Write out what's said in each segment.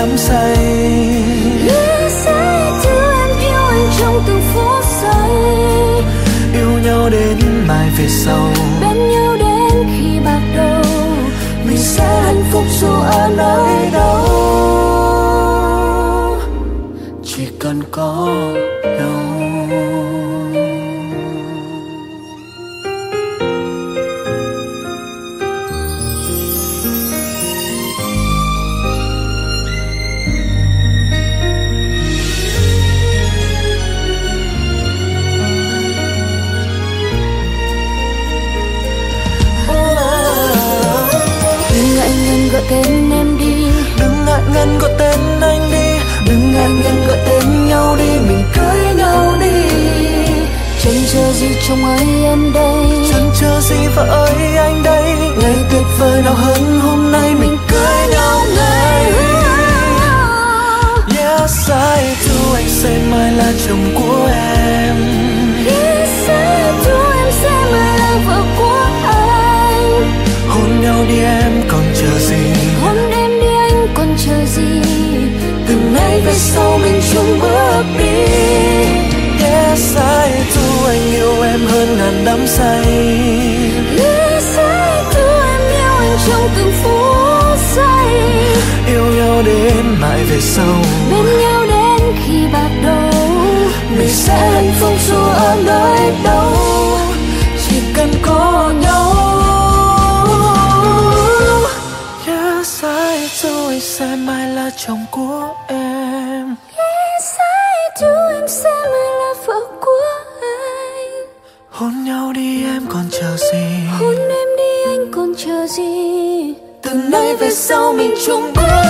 đắm say. I do em yêu anh trong từng phút giây. Yêu nhau đến mai về sau. Bên nhau đến khi bạc đầu. Mình sẽ hạnh phúc dù ở nơi đâu. Chỉ cần có gì chồng ơi em đây? Chẳng chờ gì vợ ơi anh đây. Ngày tuyệt vời nào hơn hôm nay Mình về sau. Bên nhau đến khi bạc đầu Mình sẽ hạnh phúc dù ở nơi đâu. Chỉ cần có nhau. Yes I do anh sẽ mai là chồng của em. Yes I do em sẽ mai là vợ của anh. Hôn nhau đi em còn chờ gì? Hôn em đi anh còn chờ gì? Từ nay về sau mình chung bước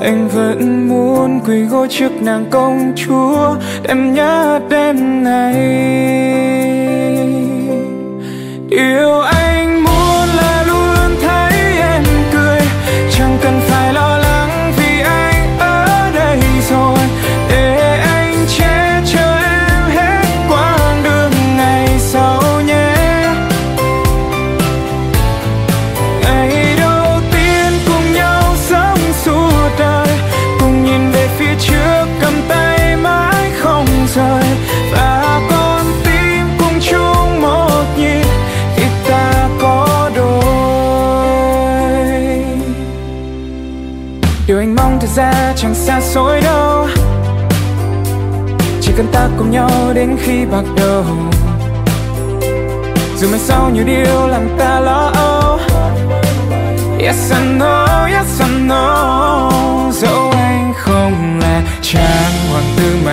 Anh vẫn muốn quỳ gối trước nàng công chúa Em nhớ đêm này yêu anh chẳng xa xôi đâu. Chỉ cần ta cùng nhau đến khi bạc đầu. Dù mai sau nhiều điều làm ta lo âu. Yes I know, yes I know. Dẫu anh không là chàng hoàng tử mà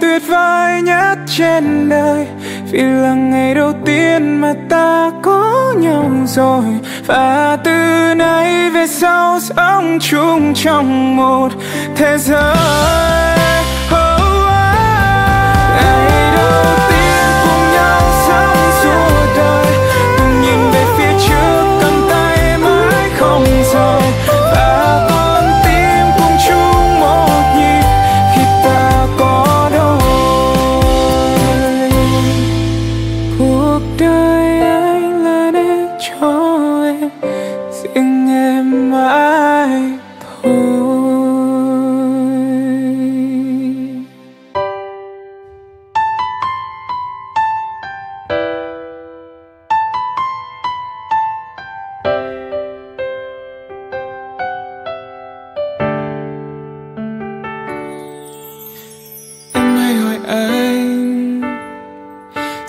tuyệt vời nhất trên đời. Vì là ngày đầu tiên mà ta có nhau rồi. Và từ nay về sau, sống chung trong một thế giới.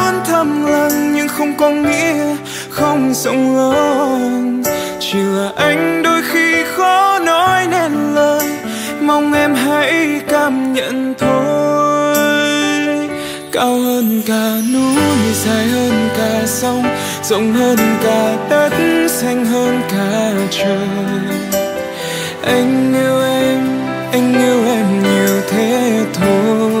vẫn thầm lặng nhưng không có nghĩa không rộng lớn. Chỉ là anh đôi khi khó nói nên lời, mong em hãy cảm nhận thôi. Cao hơn cả núi, dài hơn cả sông, rộng hơn cả đất, xanh hơn cả trời. Anh yêu em, anh yêu em nhiều thế thôi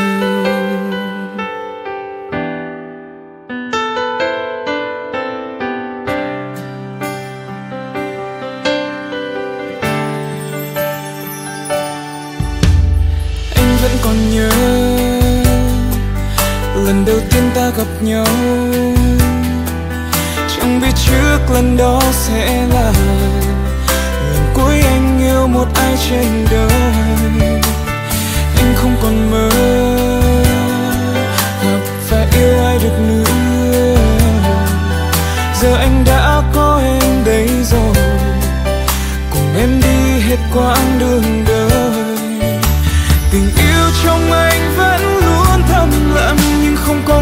Chẳng biết trước lần đó sẽ là lần cuối anh yêu một ai trên đời. Anh không còn mơ gặp và yêu ai được nữa. Giờ anh đã có em đây rồi, cùng em đi hết quãng đường đời. Tình yêu trong anh vẫn luôn thầm lặng nhưng không có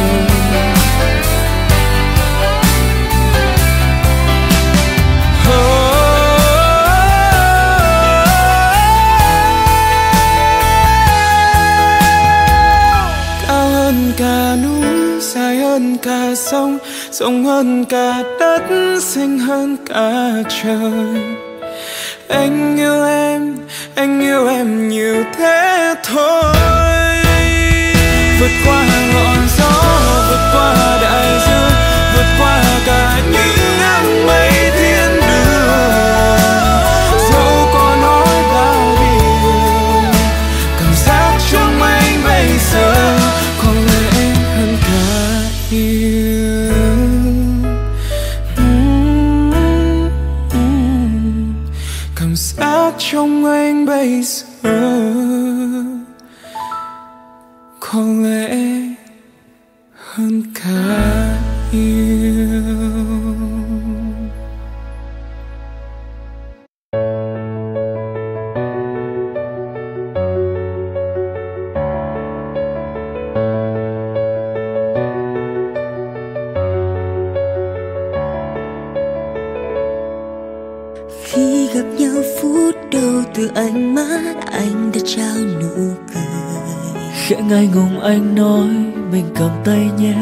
Rộng hơn cả đất xanh hơn cả trời. Anh yêu em, anh yêu em nhiều thế thôi. Từ ánh mắt anh đã trao nụ cười. Khẽ ngại ngùng anh nói mình cầm tay nhé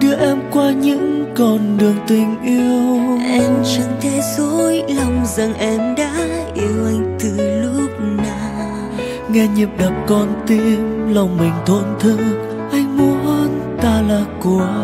đưa em qua những con đường tình yêu. Em chẳng thể dối lòng rằng em đã yêu anh từ lúc nào. Nghe nhịp đập con tim lòng mình thổn thức. Anh muốn ta là của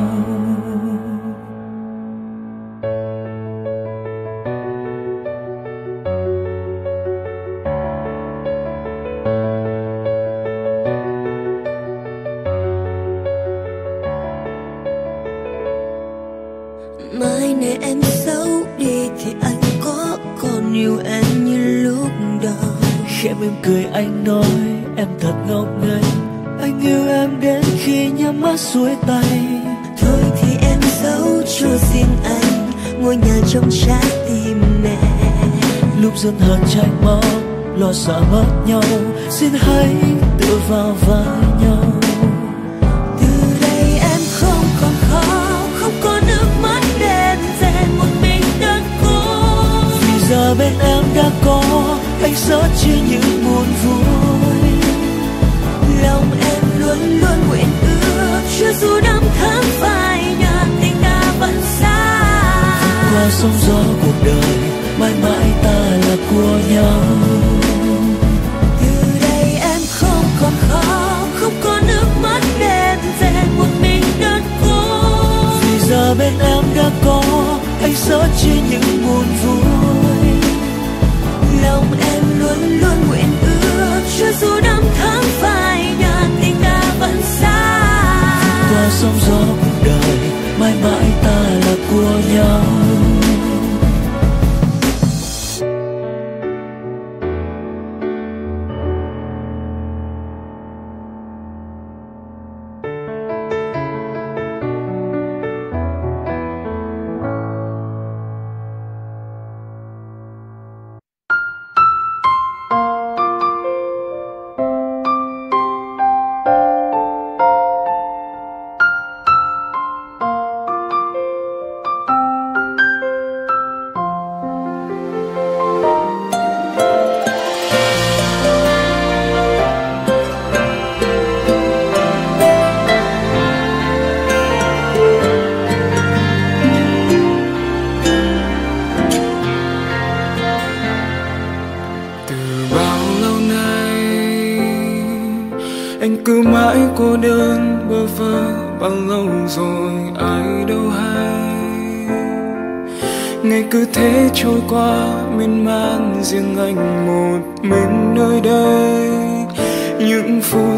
cười anh nói em thật ngốc nghếch anh yêu em đến khi nhắm mắt xuôi tay. Thôi thì em giấu cho riêng anh ngôi nhà trong trái tim mẹ. Lúc dần hờn trách móc lo sợ mất nhau xin hãy tự vào vai anh sớt chia những buồn vui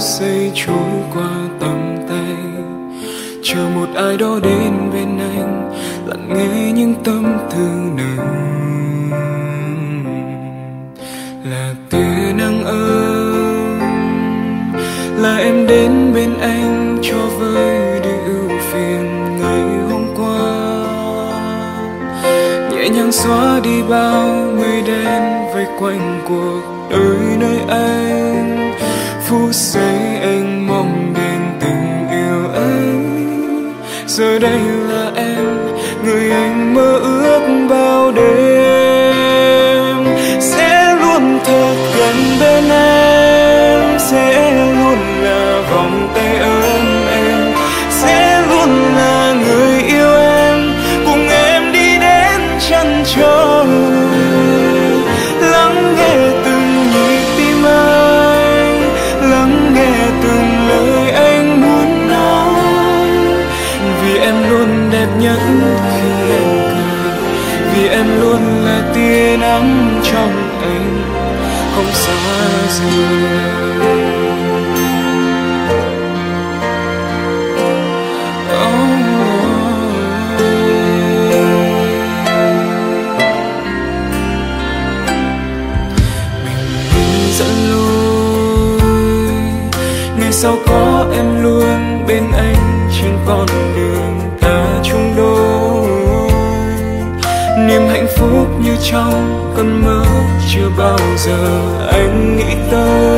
xây trôi qua tầm tay. Chờ một ai đó đến bên anh, lặng nghe những tâm tư nồng. Là tia nắng ấm, là em đến bên anh cho vơi đi ưu phiền ngày hôm qua. Nhẹ nhàng xóa đi bao mây đen vây quanh cuộc đời nơi anh phút giây anh mong đến tình yêu ấy. Giờ đây là em, người anh mơ ước bao đêm. ấm trong anh không xa rời. Sau có em luôn bên anh trên con trong cơn mơ chưa bao giờ anh nghĩ tới.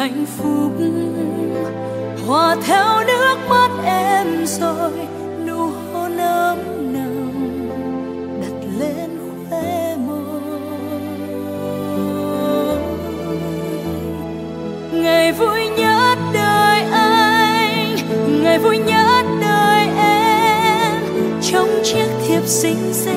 hạnh phúc. Hòa theo nước mắt em rồi, nụ hôn ấm nồng đặt lên khóe môi. Ngày vui nhất đời anh, ngày vui nhất đời em. Trong chiếc thiệp xinh xắn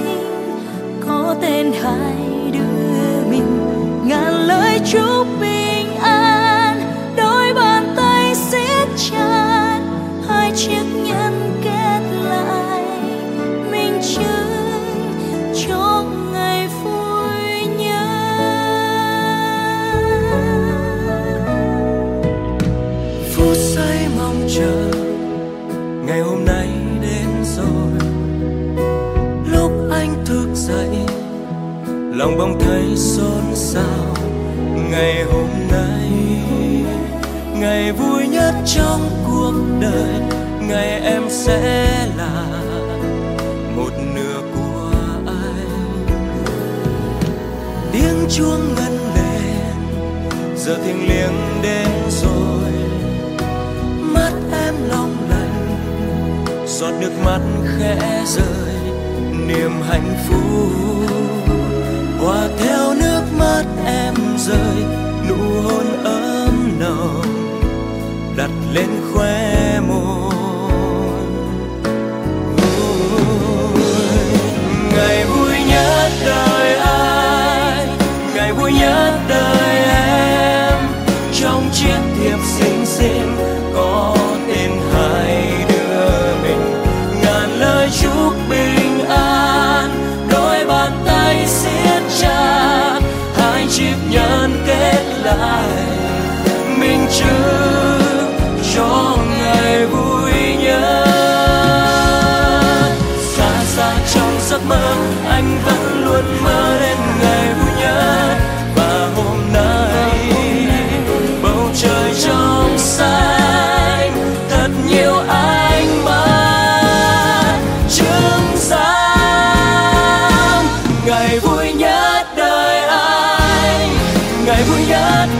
sẽ là một nửa của anh. Tiếng chuông ngân lên, giờ thiêng liêng đến rồi. Mắt em long lanh, giọt nước mắt khẽ rơi, niềm hạnh phúc.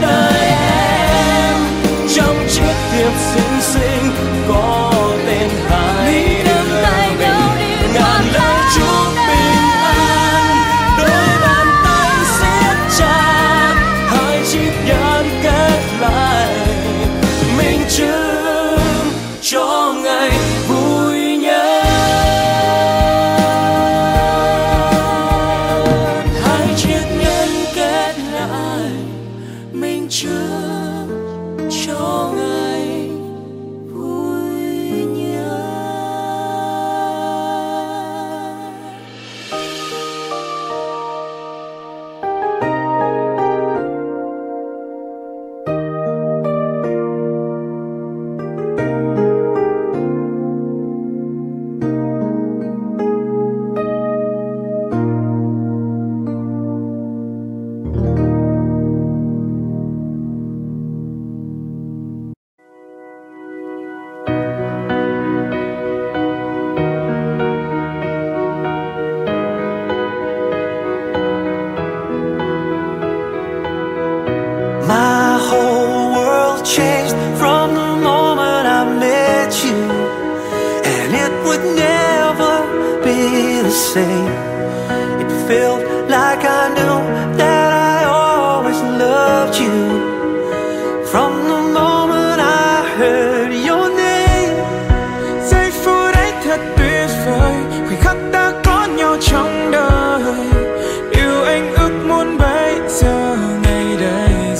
đời em. Trong chiếc thiệp xinh xinh có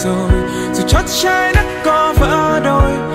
rồi. Dù chót trái đất có vỡ đôi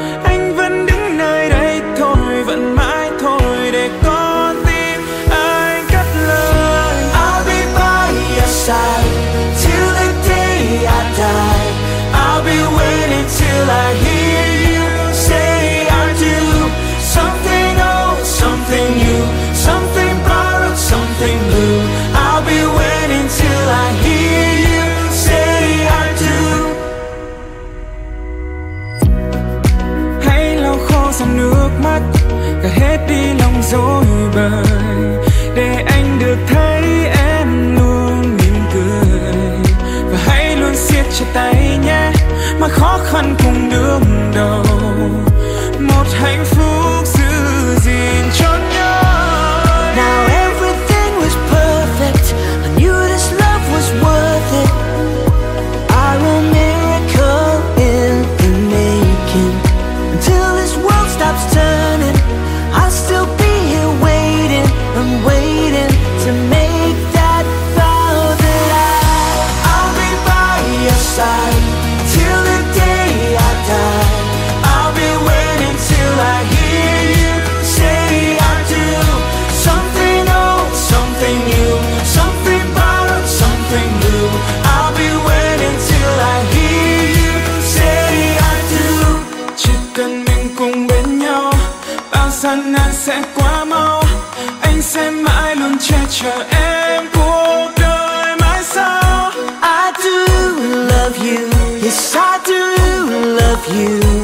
i do love you.